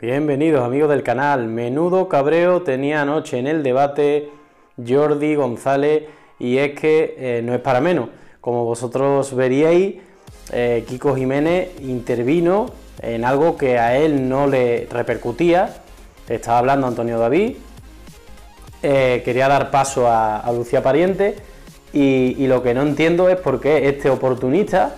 Bienvenidos amigos del canal. Menudo cabreo tenía anoche en el debate Jordi González y es que eh, no es para menos. Como vosotros veríais, eh, Kiko Jiménez intervino en algo que a él no le repercutía. Estaba hablando Antonio David, eh, quería dar paso a, Lucía Pariente y, lo que no entiendo es por qué este oportunista,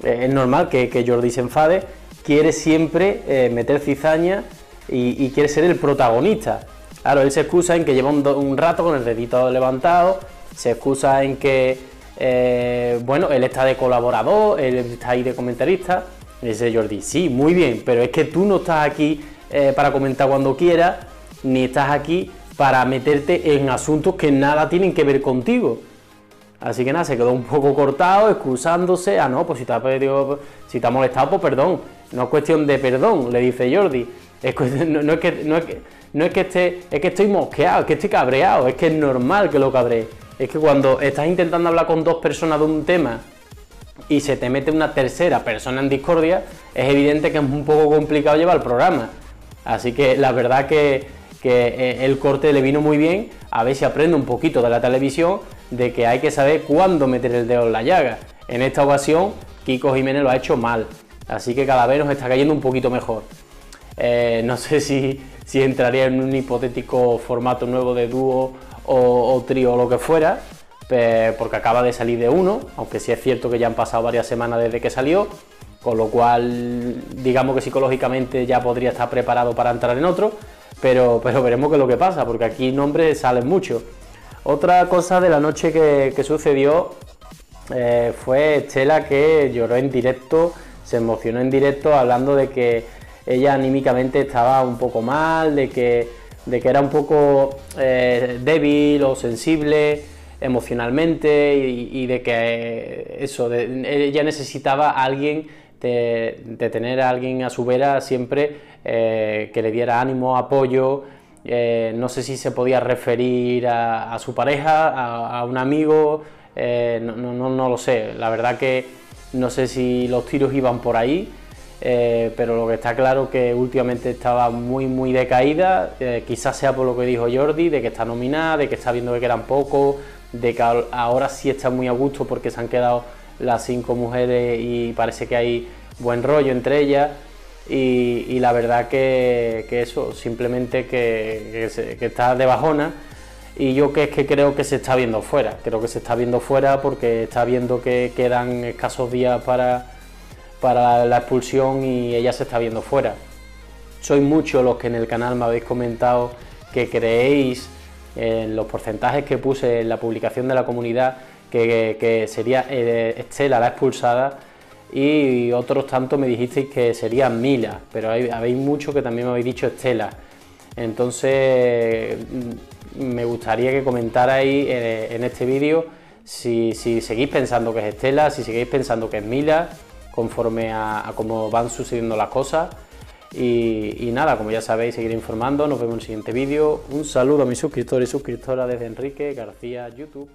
es normal que, que Jordi se enfade, quiere siempre eh, meter cizaña y, quiere ser el protagonista. Claro, él se excusa en que lleva un, rato con el dedito levantado, se excusa en que, eh, bueno, él está de colaborador, él está ahí de comentarista. Y dice Jordi, sí, muy bien, pero es que tú no estás aquí eh, para comentar cuando quieras, ni estás aquí para meterte en asuntos que nada tienen que ver contigo. Así que nada, se quedó un poco cortado, excusándose. Ah, no, pues si te ha, si te ha molestado, pues perdón. No es cuestión de perdón, le dice Jordi. no, es que, no, es que, no es que esté, es que estoy mosqueado, es que estoy cabreado, es que es normal que lo cabree. Es que cuando estás intentando hablar con dos personas de un tema y se te mete una tercera persona en discordia, es evidente que es un poco complicado llevar el programa. Así que la verdad que, que eh, el corte le vino muy bien, a ver si aprende un poquito de la televisión, de que hay que saber cuándo meter el dedo en la llaga. En esta ocasión, Kiko Jiménez lo ha hecho mal. Así que cada vez nos está cayendo un poquito mejor. Eh, no sé si, entraría en un hipotético formato nuevo de dúo o, trío o lo que fuera, porque acaba de salir de uno, aunque sí es cierto que ya han pasado varias semanas desde que salió, con lo cual digamos que psicológicamente ya podría estar preparado para entrar en otro, pero, pero veremos qué es lo que pasa, porque aquí nombres salen mucho. Otra cosa de la noche que, sucedió eh, fue Estela que lloró en directo se emocionó en directo hablando de que ella anímicamente estaba un poco mal, de que, de que era un poco eh, débil o sensible emocionalmente y, de que eh, eso, ella necesitaba a alguien, de, tener a alguien a su vera siempre eh, que le diera ánimo, apoyo. no sé si se podía referir a, su pareja, a, un amigo, no, no, no lo sé. La verdad que no sé si los tiros iban por ahí, eh, pero lo que está claro que últimamente estaba muy muy decaída, eh, quizás sea por lo que dijo Jordi, de que está nominada, de que está viendo que quedan pocos, de que ahora sí está muy a gusto porque se han quedado las cinco mujeres y parece que hay buen rollo entre ellas. Y, la verdad que, eso, simplemente que, que está de bajona y yo que es que creo que se está viendo fuera, creo que se está viendo fuera porque está viendo que quedan escasos días para, para la expulsión y ella se está viendo fuera. Sois muchos los que en el canal me habéis comentado que creéis en los porcentajes que puse en la publicación de la comunidad que, sería eh, Estela la expulsada y otros tantos me dijisteis que sería Mila, pero habéis muchos que también me habéis dicho Estela. Entonces me gustaría que comentarais eh, en este vídeo si, seguís pensando que es Estela, si seguís pensando que es Mila, conforme a, cómo van sucediendo las cosas. Y, nada, como ya sabéis, seguir informando. Nos vemos en el siguiente vídeo. Un saludo a mis suscriptores y suscriptoras desde Enrique García YouTube.